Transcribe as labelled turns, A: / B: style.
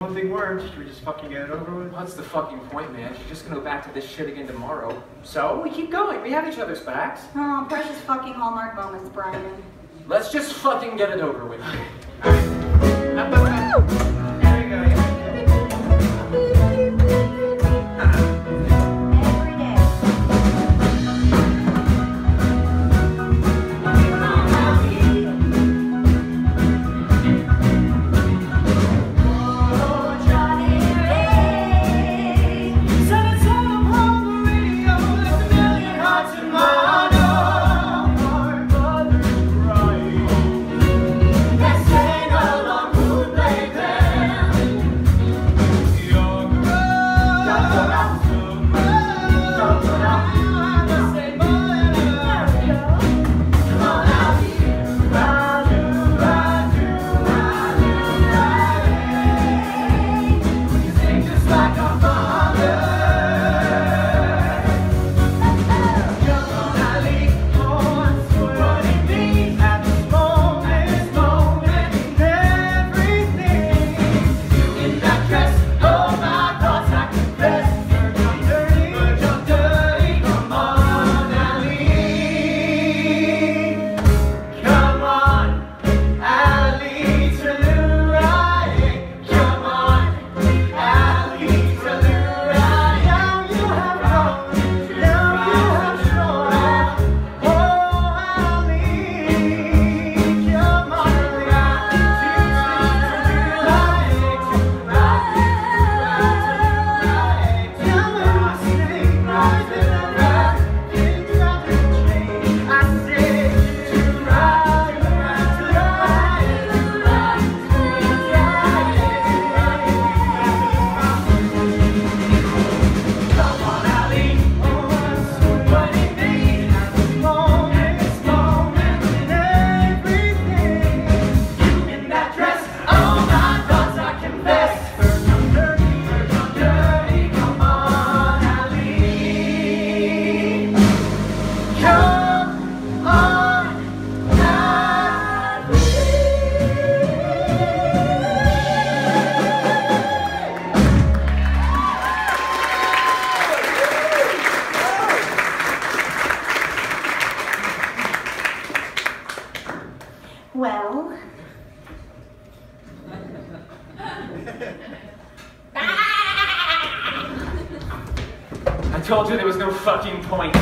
A: One thing worked. should we just fucking get it over with?
B: What's the fucking point, man? She's just gonna go back to this shit again tomorrow.
C: So, we keep going, we have each other's backs.
D: Oh, precious fucking Hallmark moments, Brian.
B: Let's just fucking get it over with. I told you there was no fucking point.